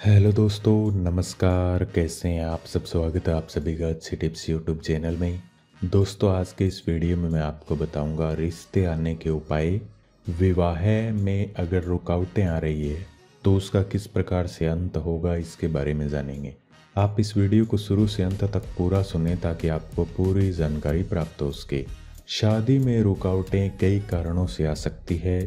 Hello दोस्तों, नमस्कार। कैसे हैं आप? सब स्वागत है आप सभी का अच्छी टिप्स यूट्यूब चैनल में। दोस्तों, आज के इस वीडियो में मैं आपको बताऊँगा रिश्ते आने के उपाय। विवाह में अगर रुकावटें आ रही है तो उसका किस प्रकार से अंत होगा, इसके बारे में जानेंगे। आप इस वीडियो को शुरू से अंत तक पूरा सुने, ताकि आपको पूरी जानकारी प्राप्त हो सके। शादी में रुकावटें कई कारणों से आ सकती है।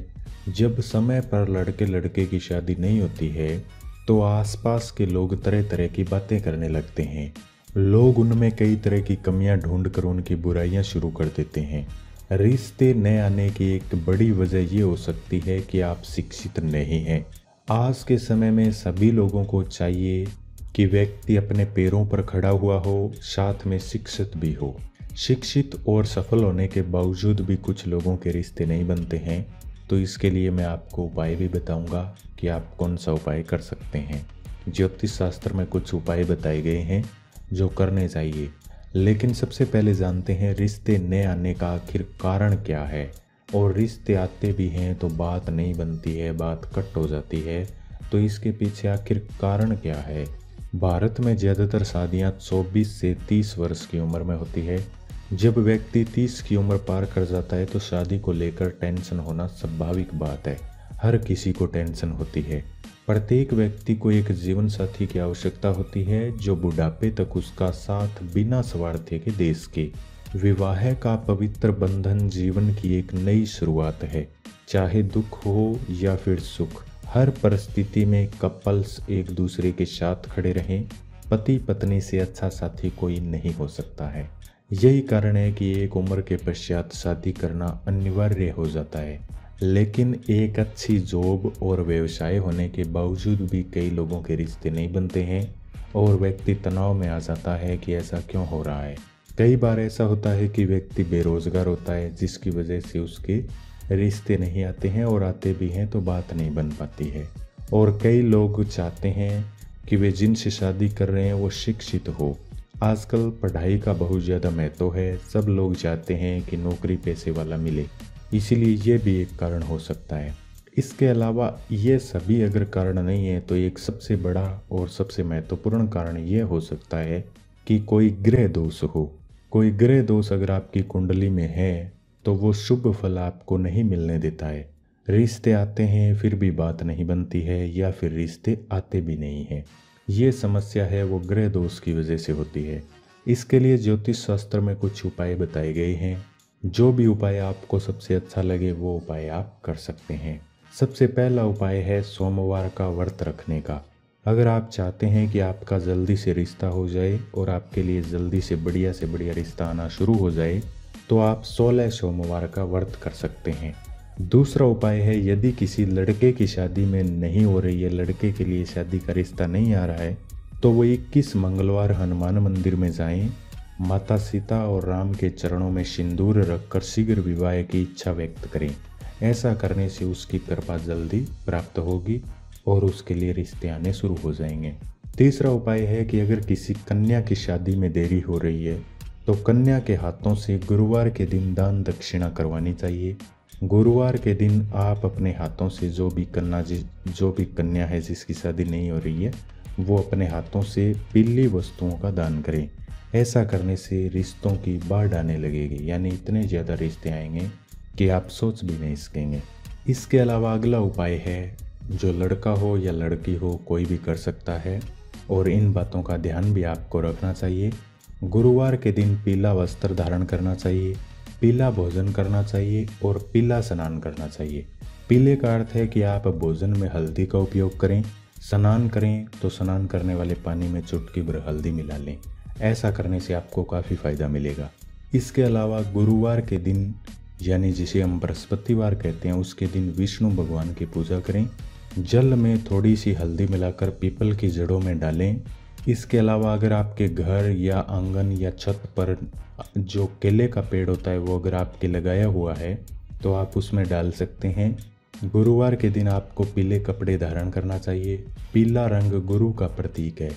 जब समय पर लड़के लड़के की शादी नहीं होती है तो आसपास के लोग तरह तरह की बातें करने लगते हैं। लोग उनमें कई तरह की कमियाँ ढूंढ कर उनकी बुराइयाँ शुरू कर देते हैं। रिश्ते न आने की एक बड़ी वजह ये हो सकती है कि आप शिक्षित नहीं हैं। आज के समय में सभी लोगों को चाहिए कि व्यक्ति अपने पैरों पर खड़ा हुआ हो, साथ में शिक्षित भी हो। शिक्षित और सफल होने के बावजूद भी कुछ लोगों के रिश्ते नहीं बनते हैं। तो इसके लिए मैं आपको उपाय भी बताऊँगा कि आप कौन सा उपाय कर सकते हैं। ज्योतिष शास्त्र में कुछ उपाय बताए गए हैं जो करने चाहिए। लेकिन सबसे पहले जानते हैं रिश्ते न आने का आखिर कारण क्या है। और रिश्ते आते भी हैं तो बात नहीं बनती है, बात कट हो जाती है। तो इसके पीछे आखिर कारण क्या है? भारत में ज़्यादातर शादियाँ 24 से 30 वर्ष की उम्र में होती है। जब व्यक्ति 30 की उम्र पार कर जाता है तो शादी को लेकर टेंशन होना स्वाभाविक बात है। हर किसी को टेंशन होती है। प्रत्येक व्यक्ति को एक जीवन साथी की आवश्यकता होती है, जो बुढ़ापे तक उसका साथ बिना स्वार्थ के देश के विवाह का पवित्र बंधन जीवन की एक नई शुरुआत है। चाहे दुख हो या फिर सुख, हर परिस्थिति में कपल्स एक दूसरे के साथ खड़े रहें। पति पत्नी से अच्छा साथी कोई नहीं हो सकता है। यही कारण है कि एक उम्र के पश्चात शादी करना अनिवार्य हो जाता है। लेकिन एक अच्छी जॉब और व्यवसाय होने के बावजूद भी कई लोगों के रिश्ते नहीं बनते हैं और व्यक्ति तनाव में आ जाता है कि ऐसा क्यों हो रहा है। कई बार ऐसा होता है कि व्यक्ति बेरोजगार होता है, जिसकी वजह से उसके रिश्ते नहीं आते हैं और आते भी हैं तो बात नहीं बन पाती है। और कई लोग चाहते हैं कि वे जिनसे शादी कर रहे हैं वो शिक्षित हो। आजकल पढ़ाई का बहुत ज़्यादा महत्व है। सब लोग चाहते हैं कि नौकरी पैसे वाला मिले। इसीलिए ये भी एक कारण हो सकता है। इसके अलावा ये सभी अगर कारण नहीं है तो एक सबसे बड़ा और सबसे महत्वपूर्ण कारण ये हो सकता है कि कोई ग्रह दोष हो। कोई ग्रह दोष अगर आपकी कुंडली में है तो वो शुभ फल आपको नहीं मिलने देता है। रिश्ते आते हैं, फिर भी बात नहीं बनती है, या फिर रिश्ते आते भी नहीं हैं। ये समस्या है, वो ग्रह दोष की वजह से होती है। इसके लिए ज्योतिष शास्त्र में कुछ उपाय बताए गए हैं। जो भी उपाय आपको सबसे अच्छा लगे, वो उपाय आप कर सकते हैं। सबसे पहला उपाय है सोमवार का व्रत रखने का। अगर आप चाहते हैं कि आपका जल्दी से रिश्ता हो जाए और आपके लिए जल्दी से बढ़िया से बढ़िया रिश्ता आना शुरू हो जाए तो आप 16 सोमवार का व्रत कर सकते हैं। दूसरा उपाय है, यदि किसी लड़के की शादी में नहीं हो रही है, लड़के के लिए शादी का रिश्ता नहीं आ रहा है तो वो इक्कीस मंगलवार हनुमान मंदिर में जाएँ। माता सीता और राम के चरणों में सिंदूर रखकर शीघ्र विवाह की इच्छा व्यक्त करें। ऐसा करने से उसकी कृपा जल्दी प्राप्त होगी और उसके लिए रिश्ते आने शुरू हो जाएँगे। तीसरा उपाय है कि अगर किसी कन्या की शादी में देरी हो रही है तो कन्या के हाथों से गुरुवार के दिन दान दक्षिणा करवानी चाहिए। गुरुवार के दिन आप अपने हाथों से जो भी कन्या जिस जो भी कन्या है जिसकी शादी नहीं हो रही है, वो अपने हाथों से पीली वस्तुओं का दान करें। ऐसा करने से रिश्तों की बाढ़ आने लगेगी, यानी इतने ज़्यादा रिश्ते आएँगे कि आप सोच भी नहीं सकेंगे। इसके अलावा अगला उपाय है, जो लड़का हो या लड़की हो, कोई भी कर सकता है, और इन बातों का ध्यान भी आपको रखना चाहिए। गुरुवार के दिन पीला वस्त्र धारण करना चाहिए। पीला भोजन करना चाहिए और पीला स्नान करना चाहिए। पीले का अर्थ है कि आप भोजन में हल्दी का उपयोग करें, स्नान करें तो स्नान करने वाले पानी में चुटकी भर हल्दी मिला लें। ऐसा करने से आपको काफ़ी फ़ायदा मिलेगा। इसके अलावा गुरुवार के दिन, यानी जिसे हम बृहस्पतिवार कहते हैं, उसके दिन विष्णु भगवान की पूजा करें। जल में थोड़ी सी हल्दी मिलाकर पीपल की जड़ों में डालें इसके अलावा अगर आपके घर या आँगन या छत पर जो केले का पेड़ होता है, वो अगर आपके लगाया हुआ है तो आप उसमें डाल सकते हैं। गुरुवार के दिन आपको पीले कपड़े धारण करना चाहिए। पीला रंग गुरु का प्रतीक है।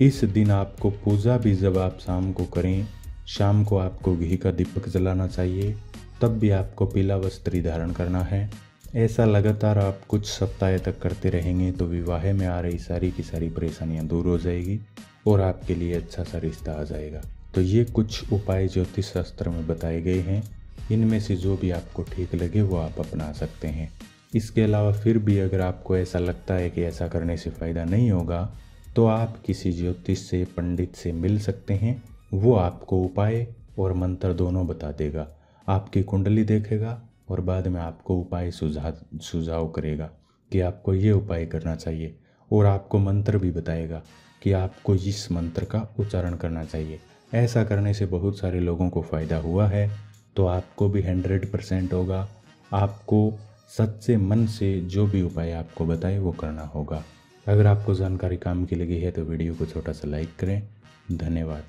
इस दिन आपको पूजा भी जब आप शाम को करें, शाम को आपको घी का दीपक जलाना चाहिए, तब भी आपको पीला वस्त्र धारण करना है। ऐसा लगातार आप कुछ सप्ताह तक करते रहेंगे तो विवाह में आ रही सारी की सारी परेशानियाँ दूर हो जाएगी और आपके लिए अच्छा सा रिश्ता आ जाएगा। तो ये कुछ उपाय ज्योतिष शास्त्र में बताए गए हैं। इनमें से जो भी आपको ठीक लगे वो आप अपना सकते हैं। इसके अलावा फिर भी अगर आपको ऐसा लगता है कि ऐसा करने से फ़ायदा नहीं होगा तो आप किसी ज्योतिष से, पंडित से मिल सकते हैं। वो आपको उपाय और मंत्र दोनों बता देगा। आपकी कुंडली देखेगा और बाद में आपको उपाय सुझा, सुझाव करेगा कि आपको ये उपाय करना चाहिए और आपको मंत्र भी बताएगा कि आपको इस मंत्र का उच्चारण करना चाहिए। ऐसा करने से बहुत सारे लोगों को फ़ायदा हुआ है तो आपको भी हंड्रेड परसेंट होगा। आपको सच्चे मन से जो भी उपाय आपको बताए वो करना होगा। अगर आपको जानकारी काम की लगी है तो वीडियो को छोटा सा लाइक करें। धन्यवाद।